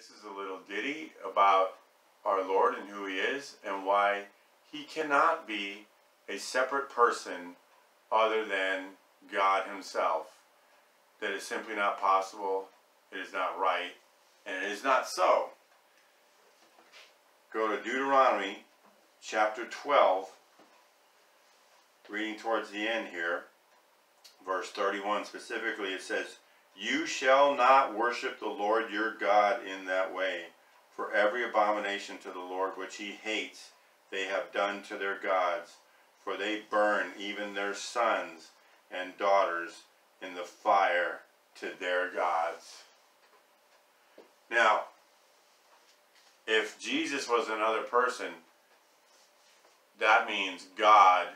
This is a little ditty about our Lord and who He is and why He cannot be a separate person other than God Himself. That is simply not possible, it is not right, and it is not so. Go to Deuteronomy chapter 12, reading towards the end here, verse 31 specifically, it says, you shall not worship the Lord your God in that way, for every abomination to the Lord which he hates they have done to their gods, for they burn even their sons and daughters in the fire to their gods. Now, if Jesus was another person, that means God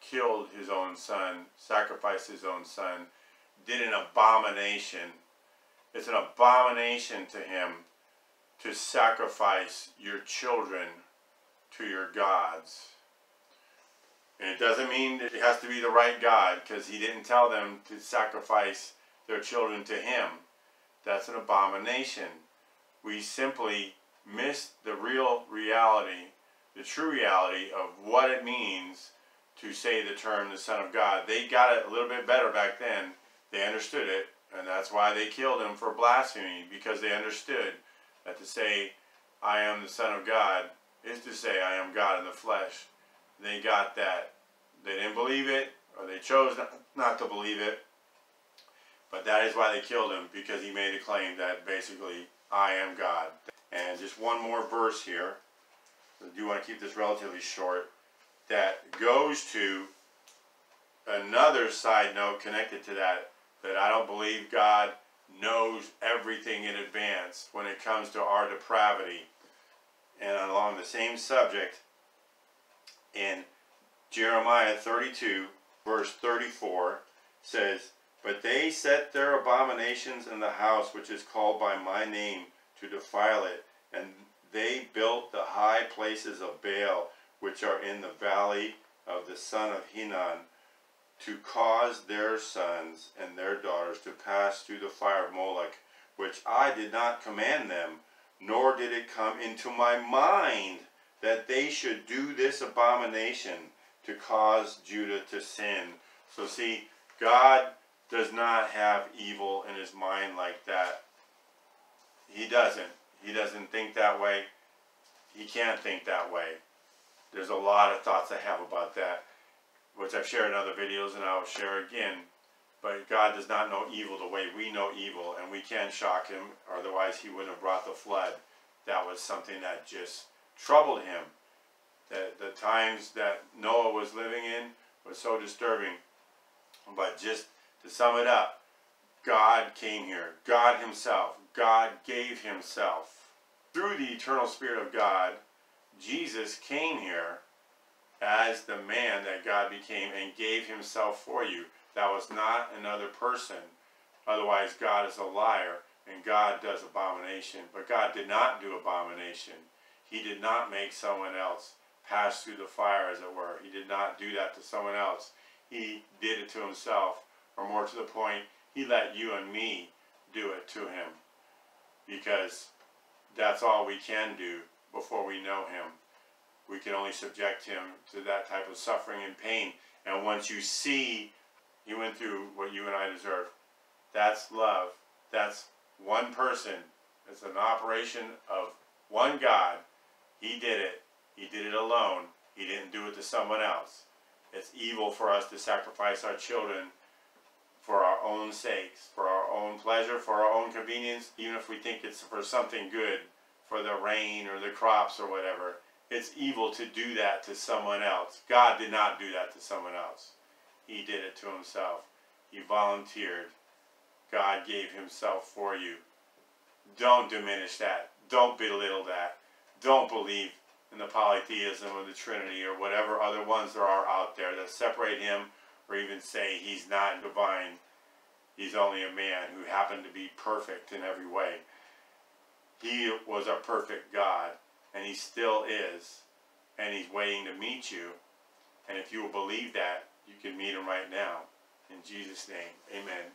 killed his own son, sacrificed his own son, did an abomination. It's an abomination to him to sacrifice your children to your gods. And it doesn't mean that it has to be the right God because he didn't tell them to sacrifice their children to him. That's an abomination. We simply miss the real reality, the true reality of what it means to say the term the Son of God. They got it a little bit better back then they understood it, and that's why they killed him for blasphemy, because they understood that to say, I am the Son of God, is to say, I am God in the flesh. They got that. They didn't believe it, or they chose not to believe it, but that is why they killed him, because he made a claim that basically, I am God. And just one more verse here. I do want to keep this relatively short. That goes to another side note connected to that that I don't believe God knows everything in advance when it comes to our depravity. And along the same subject, in Jeremiah 32, verse 34, says, But they set their abominations in the house which is called by my name to defile it, and they built the high places of Baal, which are in the valley of the son of Hinnom, to cause their sons and their daughters to pass through the fire of Molech, which I did not command them, nor did it come into my mind that they should do this abomination to cause Judah to sin. So see, God does not have evil in his mind like that. He doesn't. He doesn't think that way. He can't think that way. There's a lot of thoughts I have about that which I've shared in other videos and I'll share again. But God does not know evil the way we know evil, and we can't shock him, otherwise he wouldn't have brought the flood. That was something that just troubled him. The, the times that Noah was living in was so disturbing. But just to sum it up, God came here. God himself. God gave himself. Through the eternal Spirit of God, Jesus came here as the man that God became and gave himself for you. That was not another person. Otherwise, God is a liar and God does abomination. But God did not do abomination. He did not make someone else pass through the fire, as it were. He did not do that to someone else. He did it to himself. Or more to the point, he let you and me do it to him. Because that's all we can do before we know him we can only subject him to that type of suffering and pain. And once you see he went through what you and I deserve, that's love. That's one person. It's an operation of one God. He did it. He did it alone. He didn't do it to someone else. It's evil for us to sacrifice our children for our own sakes, for our own pleasure, for our own convenience, even if we think it's for something good, for the rain or the crops or whatever it's evil to do that to someone else. God did not do that to someone else. He did it to himself. He volunteered. God gave himself for you. Don't diminish that. Don't belittle that. Don't believe in the polytheism of the Trinity or whatever other ones there are out there that separate him or even say he's not divine. He's only a man who happened to be perfect in every way. He was a perfect God and he still is, and he's waiting to meet you. And if you will believe that, you can meet him right now. In Jesus' name, amen.